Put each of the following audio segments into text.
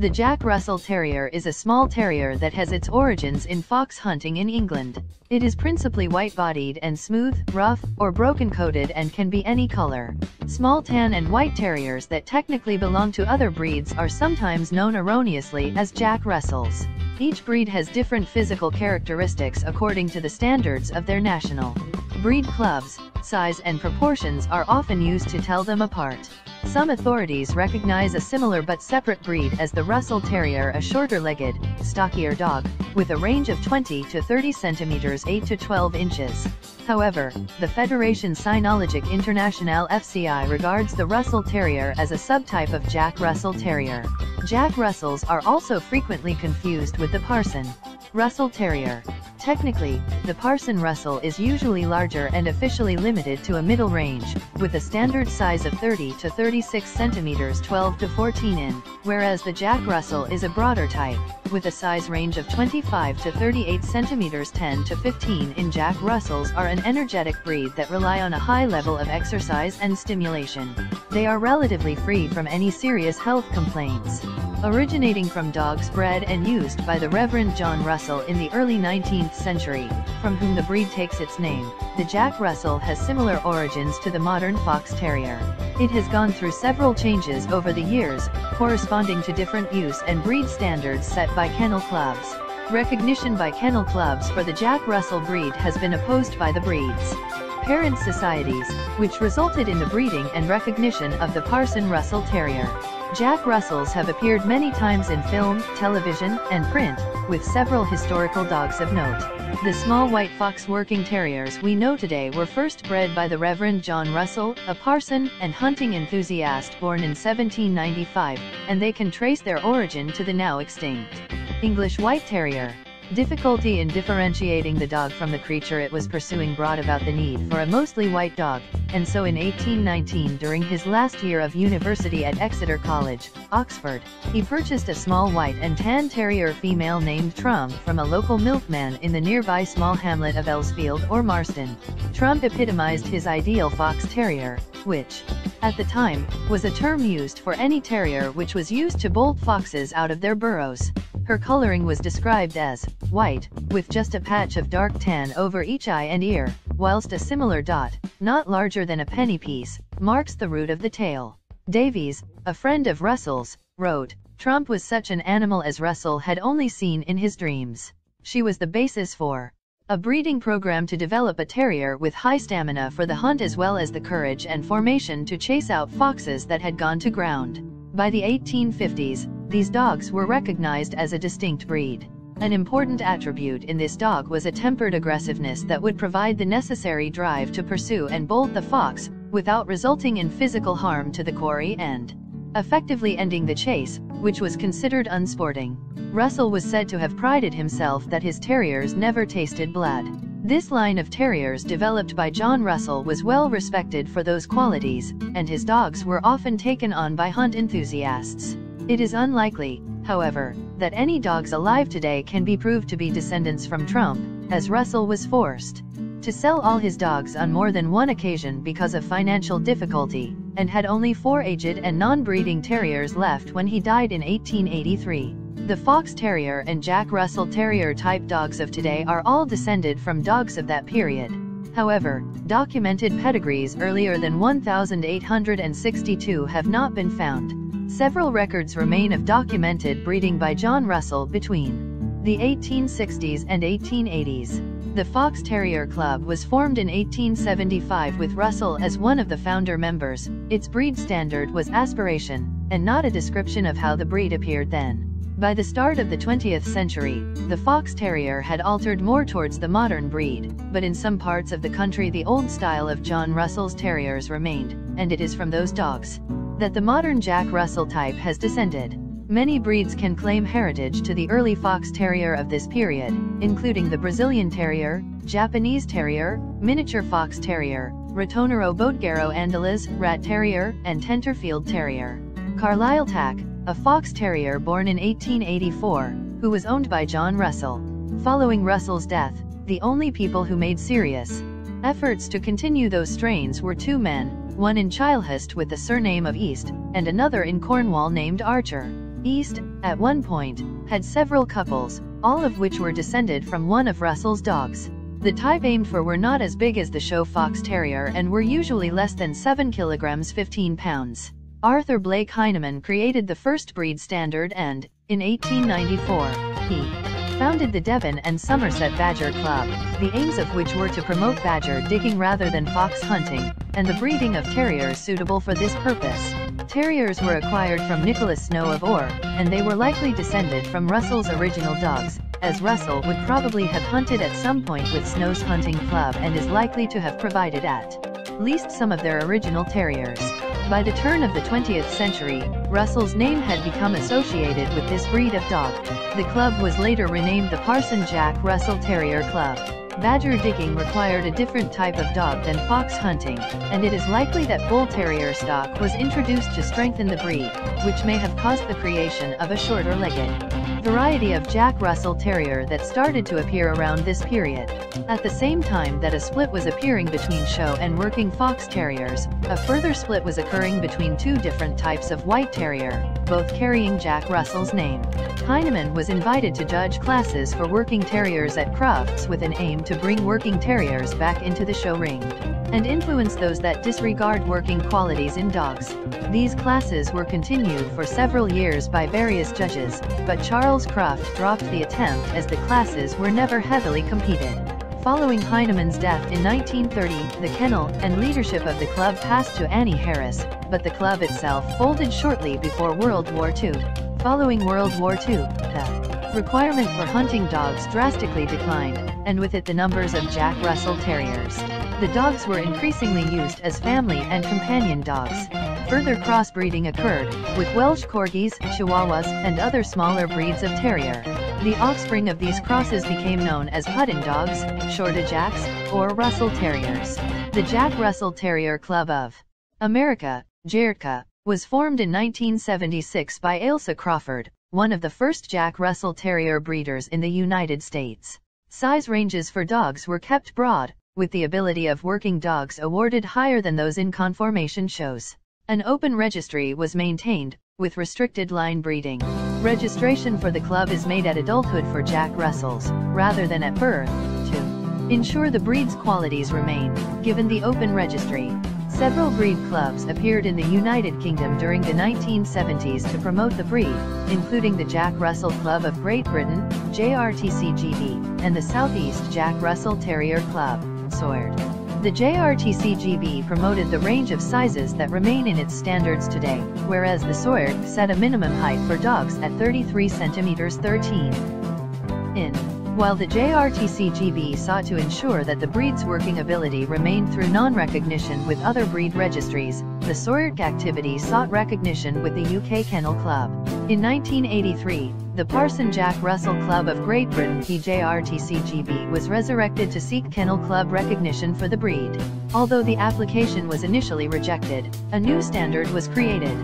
The Jack Russell Terrier is a small terrier that has its origins in fox hunting in England. It is principally white-bodied and smooth, rough, or broken-coated and can be any color. Small tan and white terriers that technically belong to other breeds are sometimes known erroneously as Jack Russells. Each breed has different physical characteristics according to the standards of their national breed clubs, size and proportions are often used to tell them apart. Some authorities recognize a similar but separate breed as the Russell Terrier a shorter-legged, stockier dog, with a range of 20 to 30 centimeters 8 to 12 inches. However, the Federation Cynologique Internationale FCI regards the Russell Terrier as a subtype of Jack Russell Terrier. Jack Russells are also frequently confused with the Parson Russell Terrier. Technically, the Parson Russell is usually larger and officially limited to a middle range, with a standard size of 30 to 36 centimeters 12 to 14 in, whereas the Jack Russell is a broader type, with a size range of 25 to 38 centimeters 10 to 15 in. Jack Russells are an energetic breed that rely on a high level of exercise and stimulation. They are relatively free from any serious health complaints. Originating from dogs bred and used by the Reverend John Russell in the early 19th century, from whom the breed takes its name, the Jack Russell has similar origins to the modern Fox Terrier. It has gone through several changes over the years, corresponding to different use and breed standards set by kennel clubs. Recognition by kennel clubs for the Jack Russell breed has been opposed by the breed's parent societies, which resulted in the breeding and recognition of the Parson Russell Terrier. Jack Russells have appeared many times in film, television, and print, with several historical dogs of note. The small white fox working terriers we know today were first bred by the Reverend John Russell, a parson and hunting enthusiast born in 1795, and they can trace their origin to the now extinct English White Terrier. Difficulty in differentiating the dog from the creature it was pursuing brought about the need for a mostly white dog, and so in 1819 during his last year of university at Exeter College, Oxford, he purchased a small white and tan terrier female named Trump from a local milkman in the nearby small hamlet of Elsfield or Marston. Trump epitomized his ideal fox terrier, which, at the time, was a term used for any terrier which was used to bolt foxes out of their burrows. Her coloring was described as white, with just a patch of dark tan over each eye and ear, whilst a similar dot, not larger than a penny piece, marks the root of the tail. Davies, a friend of Russell's, wrote, Trump was such an animal as Russell had only seen in his dreams. She was the basis for a breeding program to develop a terrier with high stamina for the hunt as well as the courage and formation to chase out foxes that had gone to ground. By the 1850s, these dogs were recognized as a distinct breed. An important attribute in this dog was a tempered aggressiveness that would provide the necessary drive to pursue and bolt the fox, without resulting in physical harm to the quarry and effectively ending the chase, which was considered unsporting. Russell was said to have prided himself that his terriers never tasted blood. This line of terriers developed by John Russell was well respected for those qualities, and his dogs were often taken on by hunt enthusiasts. It is unlikely, however, that any dogs alive today can be proved to be descendants from Trump, as Russell was forced to sell all his dogs on more than one occasion because of financial difficulty, and had only four aged and non-breeding terriers left when he died in 1883. The Fox Terrier and Jack Russell Terrier type dogs of today are all descended from dogs of that period. However, documented pedigrees earlier than 1862 have not been found. Several records remain of documented breeding by John Russell between the 1860s and 1880s. The Fox Terrier Club was formed in 1875 with Russell as one of the founder members. Its breed standard was aspiration, and not a description of how the breed appeared then. By the start of the 20th century, the Fox Terrier had altered more towards the modern breed, but in some parts of the country the old style of John Russell's Terriers remained, and it is from those dogs that the modern Jack Russell type has descended. Many breeds can claim heritage to the early fox terrier of this period, including the Brazilian Terrier, Japanese Terrier, Miniature Fox Terrier, Ratonero Bodeguero Andaluz, Rat Terrier, and Tenterfield Terrier. Carlisle Tack, a fox terrier born in 1884, who was owned by John Russell. Following Russell's death, the only people who made serious efforts to continue those strains were two men, one in Chislehurst with the surname of East, and another in Cornwall named Archer. East, at one point, had several couples, all of which were descended from one of Russell's dogs. The type aimed for were not as big as the show Fox Terrier and were usually less than 7 kilograms 15 pounds. Arthur Blake Heinemann created the first breed standard and, in 1894, he founded the Devon and Somerset Badger Club, the aims of which were to promote badger digging rather than fox hunting, and the breeding of terriers suitable for this purpose. Terriers were acquired from Nicholas Snow of Oare, and they were likely descended from Russell's original dogs, as Russell would probably have hunted at some point with Snow's hunting club and is likely to have provided at least some of their original terriers. By the turn of the 20th century, Russell's name had become associated with this breed of dog. The club was later renamed the Parson Jack Russell Terrier Club. Badger digging required a different type of dog than fox hunting, and it is likely that Bull Terrier stock was introduced to strengthen the breed, which may have caused the creation of a shorter-legged variety of Jack Russell Terrier that started to appear around this period. At the same time that a split was appearing between show and working fox terriers, a further split was occurring between two different types of white terrier, both carrying Jack Russell's name. Heinemann was invited to judge classes for working terriers at Crufts with an aim to bring working terriers back into the show ring and influence those that disregard working qualities in dogs. These classes were continued for several years by various judges, but Charles Cruft dropped the attempt as the classes were never heavily competed. Following Heinemann's death in 1930, the kennel and leadership of the club passed to Annie Harris, but the club itself folded shortly before World War II. Following World War II, the requirement for hunting dogs drastically declined, and with it the numbers of Jack Russell Terriers. The dogs were increasingly used as family and companion dogs. Further crossbreeding occurred, with Welsh Corgis, Chihuahuas, and other smaller breeds of terrier. The offspring of these crosses became known as Puddin dogs, Shorter Jacks, or Russell Terriers. The Jack Russell Terrier Club of America, JRTCA, was formed in 1976 by Ailsa Crawford, one of the first Jack Russell Terrier breeders in the United States. Size ranges for dogs were kept broad, with the ability of working dogs awarded higher than those in conformation shows. An open registry was maintained, with restricted line breeding. Registration for the club is made at adulthood for Jack Russells, rather than at birth, to ensure the breed's qualities remain, given the open registry. Several breed clubs appeared in the United Kingdom during the 1970s to promote the breed, including the Jack Russell Club of Great Britain, JRTCGB, and the Southeast Jack Russell Terrier Club. SOIRD. The JRTCGB promoted the range of sizes that remain in its standards today, whereas the SOIRD set a minimum height for dogs at 33 cm 13 in. While the JRTCGB sought to ensure that the breed's working ability remained through non-recognition with other breed registries, the SOIRD activity sought recognition with the UK Kennel Club. In 1983, the Parson Jack Russell Club of Great Britain PJRTCGB was resurrected to seek Kennel Club recognition for the breed. Although the application was initially rejected, a new standard was created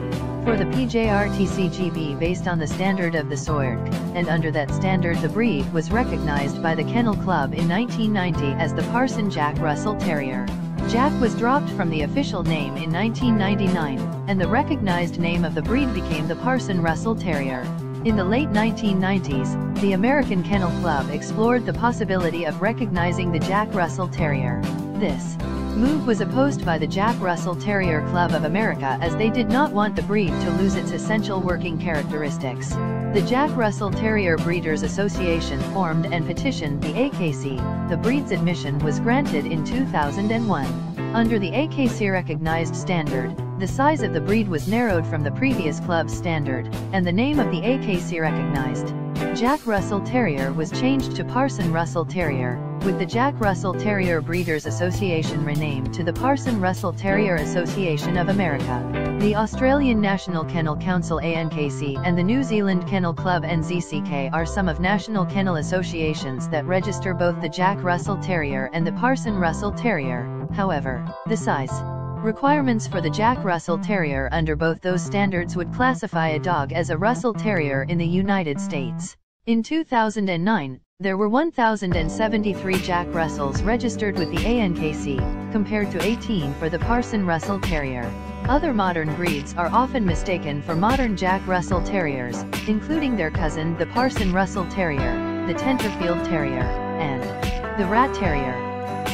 for the PJRTCGB based on the standard of the SOIRD, and under that standard the breed was recognized by the Kennel Club in 1990 as the Parson Jack Russell Terrier. Jack was dropped from the official name in 1999, and the recognized name of the breed became the Parson Russell Terrier. In the late 1990s, the American Kennel Club explored the possibility of recognizing the Jack Russell Terrier. This move was opposed by the Jack Russell Terrier Club of America as they did not want the breed to lose its essential working characteristics. The Jack Russell Terrier Breeders Association formed and petitioned the AKC. The breed's admission was granted in 2001. Under the AKC recognized standard, the size of the breed was narrowed from the previous club's standard, and the name of the AKC recognized. Jack Russell Terrier was changed to Parson Russell Terrier, with the Jack Russell Terrier Breeders Association renamed to the Parson Russell Terrier Association of America. The Australian National Kennel Council ANKC and the New Zealand Kennel Club NZCK are some of national kennel associations that register both the Jack Russell Terrier and the Parson Russell Terrier. However, the size requirements for the Jack Russell Terrier under both those standards would classify a dog as a Russell Terrier in the United States. In 2009, there were 1,073 Jack Russells registered with the ANKC, compared to 18 for the Parson Russell Terrier. Other modern breeds are often mistaken for modern Jack Russell Terriers, including their cousin the Parson Russell Terrier, the Tenterfield Terrier, and the Rat Terrier.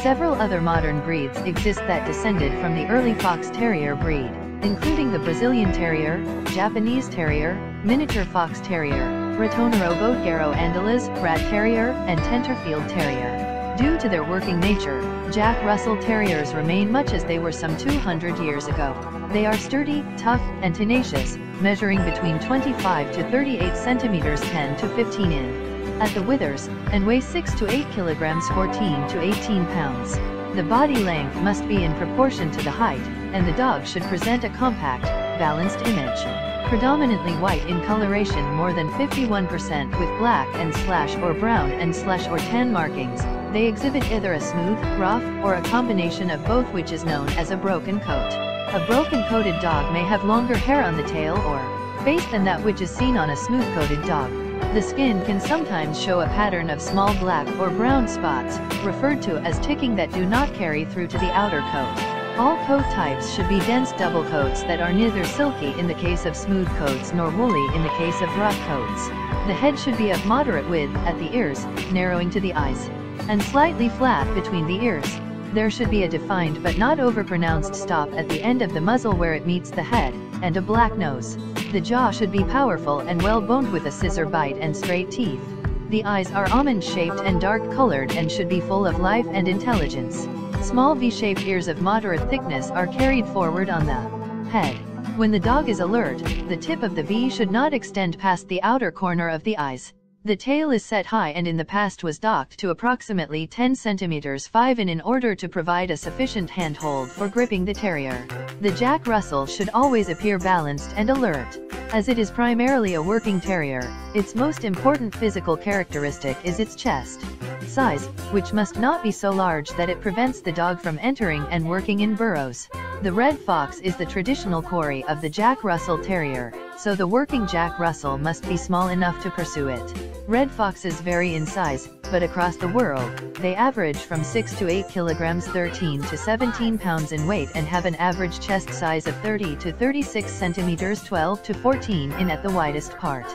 Several other modern breeds exist that descended from the early Fox Terrier breed, including the Brazilian Terrier, Japanese Terrier, Miniature Fox Terrier, Ratonero Bodeguero Andaluz, Rat Terrier, and Tenterfield Terrier. Due to their working nature, Jack Russell Terriers remain much as they were some 200 years ago. They are sturdy, tough, and tenacious, measuring between 25 to 38 centimeters 10 to 15 in at the withers, and weigh 6 to 8 kilograms 14 to 18 pounds. The body length must be in proportion to the height, and the dog should present a compact, balanced image. Predominantly white in coloration more than 51% with black and slash or brown and slash or tan markings, they exhibit either a smooth, rough, or a combination of both which is known as a broken coat. A broken-coated dog may have longer hair on the tail or face than that which is seen on a smooth-coated dog. The skin can sometimes show a pattern of small black or brown spots, referred to as ticking that do not carry through to the outer coat. All coat types should be dense double coats that are neither silky in the case of smooth coats nor woolly in the case of rough coats. The head should be of moderate width at the ears, narrowing to the eyes, and slightly flat between the ears. There should be a defined but not overpronounced stop at the end of the muzzle where it meets the head, and a black nose. The jaw should be powerful and well boned with a scissor bite and straight teeth. The eyes are almond-shaped and dark-colored and should be full of life and intelligence. Small V-shaped ears of moderate thickness are carried forward on the head. When the dog is alert, the tip of the V should not extend past the outer corner of the eyes. The tail is set high and in the past was docked to approximately 10 centimeters 5 in in order to provide a sufficient handhold for gripping the terrier. The Jack Russell should always appear balanced and alert. As it is primarily a working terrier, its most important physical characteristic is its chest size, which must not be so large that it prevents the dog from entering and working in burrows. The red fox is the traditional quarry of the Jack Russell Terrier, so the working Jack Russell must be small enough to pursue it. Red foxes vary in size, but across the world, they average from 6 to 8 kilograms 13 to 17 pounds in weight and have an average chest size of 30 to 36 centimeters 12 to 14 in at the widest part.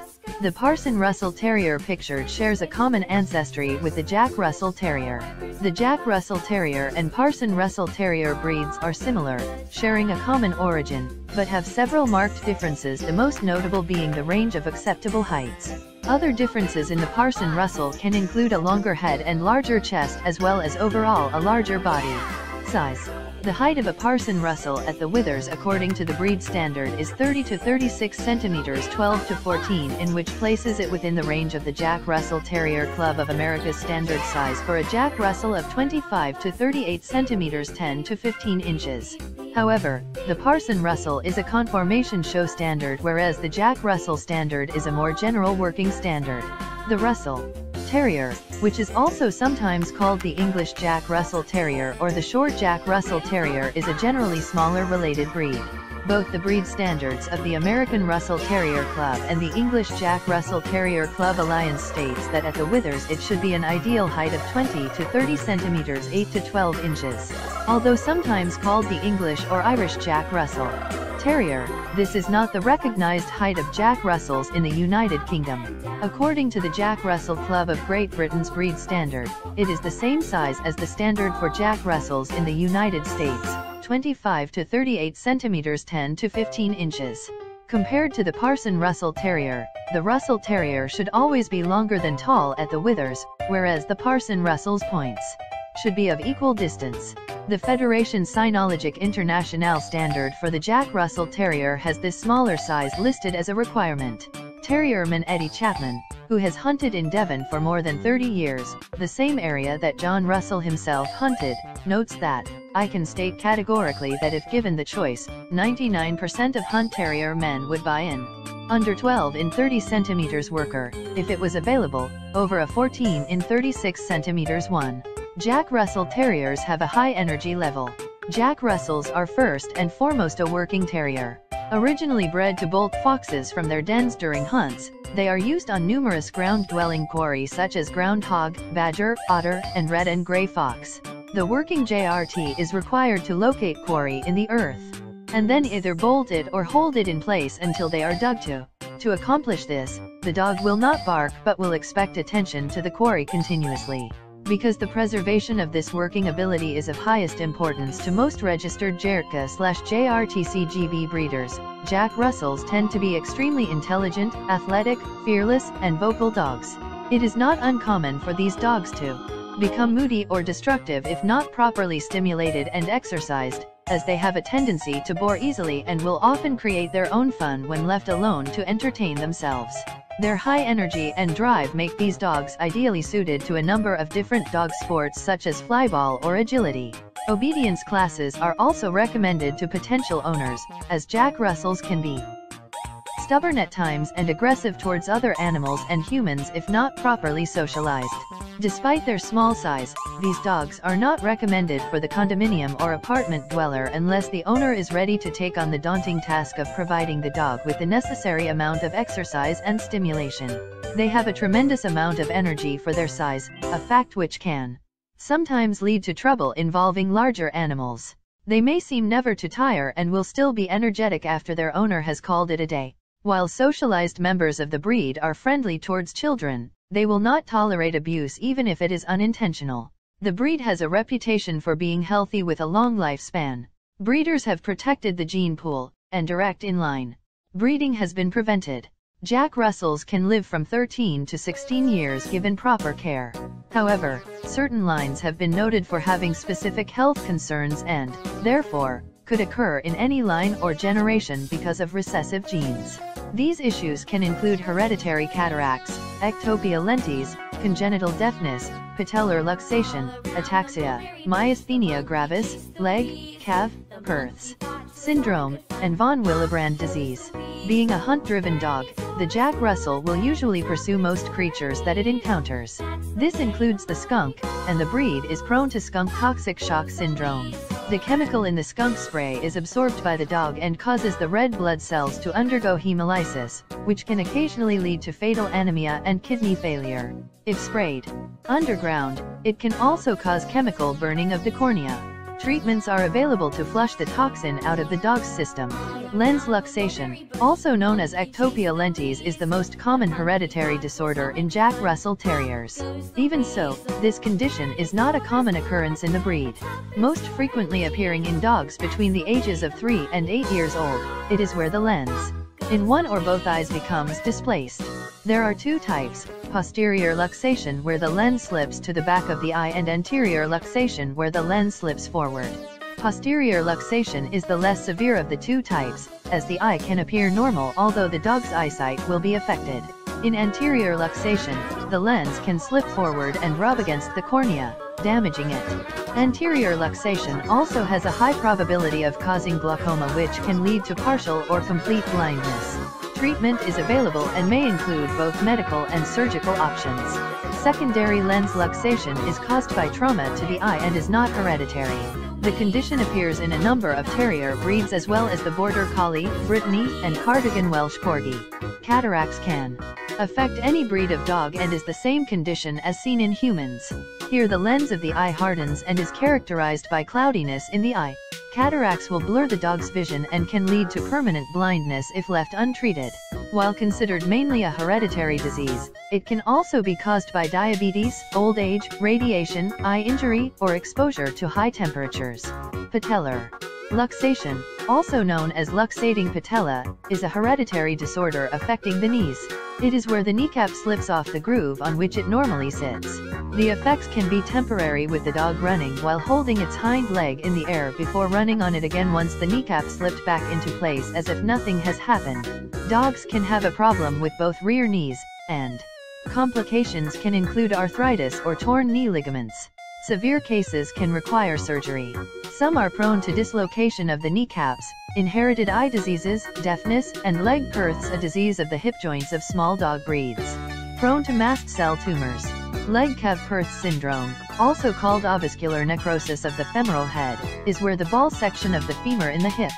The Parson Russell Terrier pictured shares a common ancestry with the Jack Russell Terrier. The Jack Russell Terrier and Parson Russell Terrier breeds are similar, sharing a common origin, but have several marked differences the most notable being the range of acceptable heights. Other differences in the Parson Russell can include a longer head and larger chest as well as overall a larger body size. The height of a Parson Russell at the withers according to the breed standard is 30 to 36 centimeters 12 to 14 in which places it within the range of the Jack Russell Terrier Club of America's standard size for a Jack Russell of 25 to 38 centimeters 10 to 15 inches. However, the Parson Russell is a conformation show standard whereas the Jack Russell standard is a more general working standard. The Russell Terrier, which is also sometimes called the English Jack Russell Terrier or the Short Jack Russell Terrier is a generally smaller related breed. Both the breed standards of the American Russell Terrier Club and the English Jack Russell Terrier Club Alliance states that at the withers it should be an ideal height of 20 to 30 centimeters 8 to 12 inches. Although sometimes called the English or Irish Jack Russell. Terrier, this is not the recognized height of Jack Russells in the United Kingdom. According to the Jack Russell Club of Great Britain's breed standard, it is the same size as the standard for Jack Russells in the United States, 25 to 38 centimeters 10 to 15 inches. Compared to the Parson Russell Terrier, the Russell Terrier should always be longer than tall at the withers, whereas the Parson Russell's points should be of equal distance. The Federation Cynologique Internationale standard for the Jack Russell Terrier has this smaller size listed as a requirement. Terrierman Eddie Chapman, who has hunted in Devon for more than 30 years, the same area that John Russell himself hunted, notes that, I can state categorically that if given the choice, 99% of hunt terrier men would buy in. Under 12 in 30 centimeters worker, if it was available, over a 14 in 36 centimeters one. Jack Russell Terriers have a high energy level. Jack Russells are first and foremost a working terrier. Originally bred to bolt foxes from their dens during hunts, they are used on numerous ground-dwelling quarry such as groundhog, badger, otter, and red and gray fox. The working JRT is required to locate quarry in the earth. and then either bolt it or hold it in place until they are dug to. To accomplish this, the dog will not bark but will expect attention to the quarry continuously. Because the preservation of this working ability is of highest importance to most registered JRTCA slash JRTCGB breeders, Jack Russells tend to be extremely intelligent, athletic, fearless, and vocal dogs. It is not uncommon for these dogs to become moody or destructive if not properly stimulated and exercised, as they have a tendency to bore easily and will often create their own fun when left alone to entertain themselves. Their high energy and drive make these dogs ideally suited to a number of different dog sports such as flyball or agility. Obedience classes are also recommended to potential owners, as Jack Russells can be stubborn at times and aggressive towards other animals and humans if not properly socialized. Despite their small size, these dogs are not recommended for the condominium or apartment dweller unless the owner is ready to take on the daunting task of providing the dog with the necessary amount of exercise and stimulation. They have a tremendous amount of energy for their size, a fact which can sometimes lead to trouble involving larger animals. They may seem never to tire and will still be energetic after their owner has called it a day. While socialized members of the breed are friendly towards children, they will not tolerate abuse even if it is unintentional. The breed has a reputation for being healthy with a long lifespan. Breeders have protected the gene pool, and direct inline breeding has been prevented. Jack Russells can live from 13 to 16 years given proper care. However, certain lines have been noted for having specific health concerns and, therefore, could occur in any line or generation because of recessive genes. These issues can include hereditary cataracts, ectopia lentis, congenital deafness, patellar luxation, ataxia, myasthenia gravis, Legg, Calvé, Perthes syndrome, and von Willebrand disease. Being a hunt-driven dog, the Jack Russell will usually pursue most creatures that it encounters. This includes the skunk, and the breed is prone to skunk toxic shock syndrome. The chemical in the skunk spray is absorbed by the dog and causes the red blood cells to undergo hemolysis, which can occasionally lead to fatal anemia and kidney failure. If sprayed underground, it can also cause chemical burning of the cornea. Treatments are available to flush the toxin out of the dog's system. Lens luxation, also known as ectopia lentis is the most common hereditary disorder in Jack Russell Terriers. Even so, this condition is not a common occurrence in the breed. Most frequently appearing in dogs between the ages of 3 and 8 years old, it is where the lens in one or both eyes becomes displaced. There are two types, posterior luxation where the lens slips to the back of the eye and anterior luxation where the lens slips forward. Posterior luxation is the less severe of the two types, as the eye can appear normal although the dog's eyesight will be affected. In anterior luxation, the lens can slip forward and rub against the cornea, damaging it. Anterior luxation also has a high probability of causing glaucoma which can lead to partial or complete blindness. Treatment is available and may include both medical and surgical options. Secondary lens luxation is caused by trauma to the eye and is not hereditary. The condition appears in a number of terrier breeds as well as the Border Collie, Brittany, and Cardigan Welsh Corgi. Cataracts can affect any breed of dog and is the same condition as seen in humans. Here the lens of the eye hardens and is characterized by cloudiness in the eye. Cataracts will blur the dog's vision and can lead to permanent blindness if left untreated. While considered mainly a hereditary disease, it can also be caused by diabetes, old age, radiation, eye injury, or exposure to high temperatures. Patellar luxation, also known as luxating patella, is a hereditary disorder affecting the knees. It is where the kneecap slips off the groove on which it normally sits. The effects can be temporary with the dog running while holding its hind leg in the air before running on it again once the kneecap slipped back into place as if nothing has happened. Dogs can have a problem with both rear knees, and complications can include arthritis or torn knee ligaments. Severe cases can require surgery. Some are prone to dislocation of the kneecaps, inherited eye diseases, deafness, and Legg Perthes a disease of the hip joints of small dog breeds. Prone to mast cell tumors. Legg Calvé Perthes syndrome, also called avascular necrosis of the femoral head, is where the ball section of the femur in the hip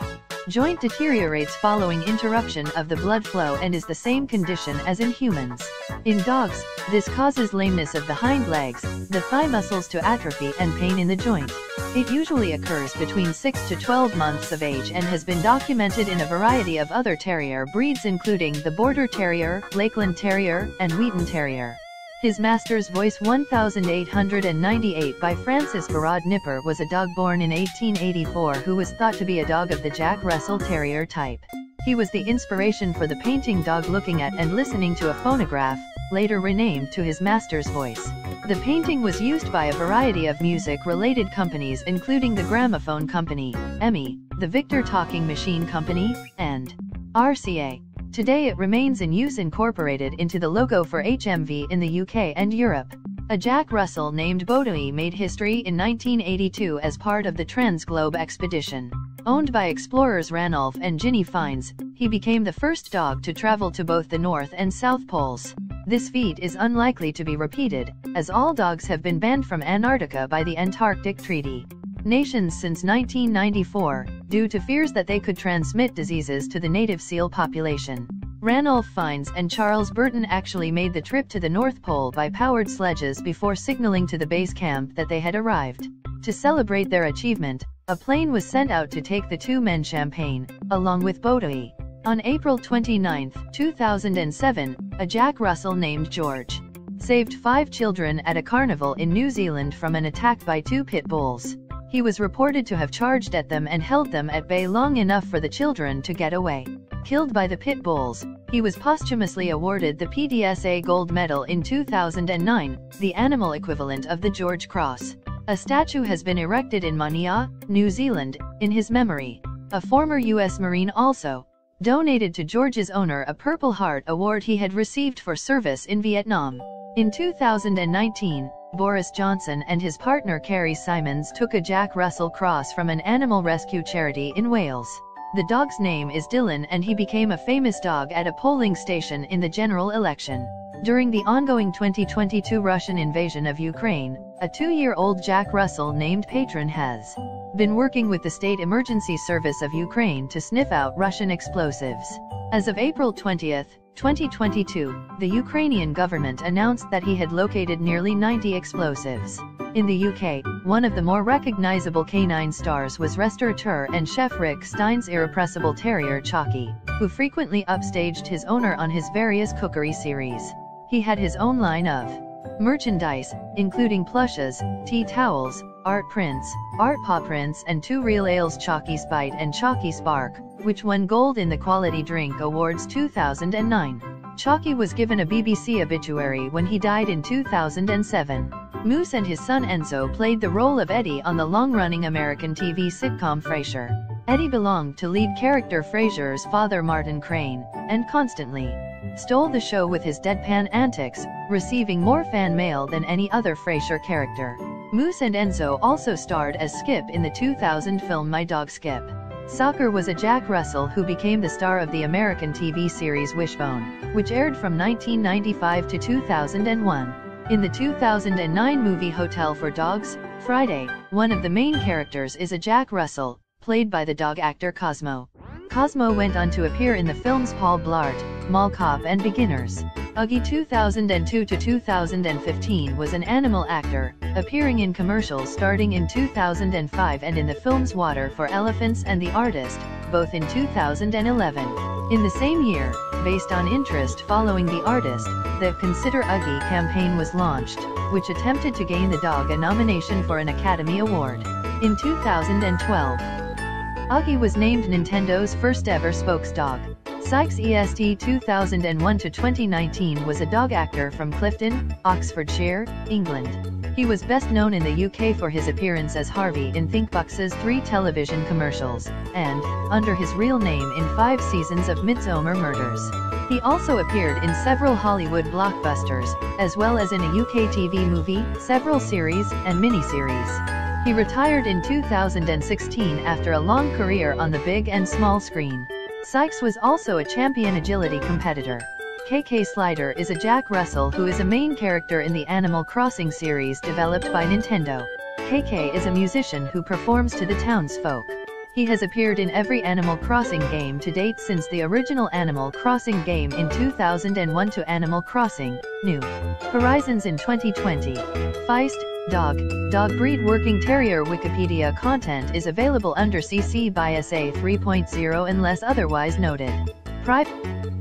Joint deteriorates following interruption of the blood flow and is the same condition as in humans. In dogs, this causes lameness of the hind legs, the thigh muscles to atrophy and pain in the joint. It usually occurs between 6 to 12 months of age and has been documented in a variety of other terrier breeds including the Border Terrier, Lakeland Terrier, and Wheaten Terrier. His Master's Voice 1898 by Francis Barraud Nipper was a dog born in 1884 who was thought to be a dog of the Jack Russell Terrier type. He was the inspiration for the painting dog looking at and listening to a phonograph, later renamed to his master's voice. The painting was used by a variety of music-related companies including the Gramophone Company, EMI, the Victor Talking Machine Company, and RCA. Today it remains in use incorporated into the logo for HMV in the UK and Europe. A Jack Russell named Baudouin made history in 1982 as part of the Transglobe expedition. Owned by explorers Ranulph and Ginny Fiennes, he became the first dog to travel to both the North and South Poles. This feat is unlikely to be repeated, as all dogs have been banned from Antarctica by the Antarctic Treaty. Nations since 1994, due to fears that they could transmit diseases to the native seal population. Ranulph Fiennes and Charles Burton actually made the trip to the North Pole by powered sledges before signaling to the base camp that they had arrived. To celebrate their achievement, a plane was sent out to take the two men champagne, along with Baudouin. On April 29, 2007, a Jack Russell named George saved five children at a carnival in New Zealand from an attack by two pit bulls. He was reported to have charged at them and held them at bay long enough for the children to get away. Killed by the pit bulls, he was posthumously awarded the PDSA Gold Medal in 2009, the animal equivalent of the George Cross. A statue has been erected in Manaia, New Zealand, in his memory. A former U.S. Marine also donated to George's owner a Purple Heart Award he had received for service in Vietnam. In 2019, Boris Johnson and his partner Carrie Symonds took a Jack Russell cross from an animal rescue charity in Wales. The dog's name is Dylan and he became a famous dog at a polling station in the general election. During the ongoing 2022 Russian invasion of Ukraine, a two-year-old Jack Russell named Patron has been working with the State Emergency Service of Ukraine to sniff out Russian explosives. As of April 20, 2022, the Ukrainian government announced that he had located nearly 90 explosives. In the UK, one of the more recognizable canine stars was restaurateur and chef Rick Stein's irrepressible terrier Chalky, who frequently upstaged his owner on his various cookery series. He had his own line of merchandise, including plushes, tea towels, art prints, art paw prints and two real ales Chalky's Bite and Chalky's Bark, which won gold in the Quality Drink Awards 2009. Chalky was given a BBC obituary when he died in 2007. Moose and his son Enzo played the role of Eddie on the long-running American TV sitcom Frasier. Eddie belonged to lead character Frasier's father Martin Crane, and constantly stole the show with his deadpan antics, receiving more fan mail than any other Frasier character. Moose and Enzo also starred as Skip in the 2000 film My Dog Skip. Soccer was a Jack Russell who became the star of the American TV series Wishbone, which aired from 1995 to 2001. In the 2009 movie Hotel for Dogs, Friday, one of the main characters is a Jack Russell, played by the dog actor Cosmo. Cosmo went on to appear in the films Paul Blart, Mall Cop and Beginners. Uggie 2002 to 2015 was an animal actor, appearing in commercials starting in 2005 and in the films Water for Elephants and The Artist, both in 2011. In the same year, based on interest following The Artist, the Consider Uggie campaign was launched, which attempted to gain the dog a nomination for an Academy Award. In 2012, Uggie was named Nintendo's first ever spokesdog. Sykes EST 2001-2019 was a dog actor from Clifton, Oxfordshire, England. He was best known in the UK for his appearance as Harvey in ThinkBox's three television commercials, and, under his real name in five seasons of Midsomer Murders. He also appeared in several Hollywood blockbusters, as well as in a UK TV movie, several series, and miniseries. He retired in 2016 after a long career on the big and small screen. Sykes was also a champion agility competitor. KK Slider is a Jack Russell who is a main character in the Animal Crossing series developed by Nintendo. KK is a musician who performs to the townsfolk. He has appeared in every Animal Crossing game to date since the original Animal Crossing game in 2001 to Animal Crossing, New Horizons in 2020. Feist, Dog, Dog Breed Working Terrier Wikipedia content is available under CC by SA 3.0 unless otherwise noted. Private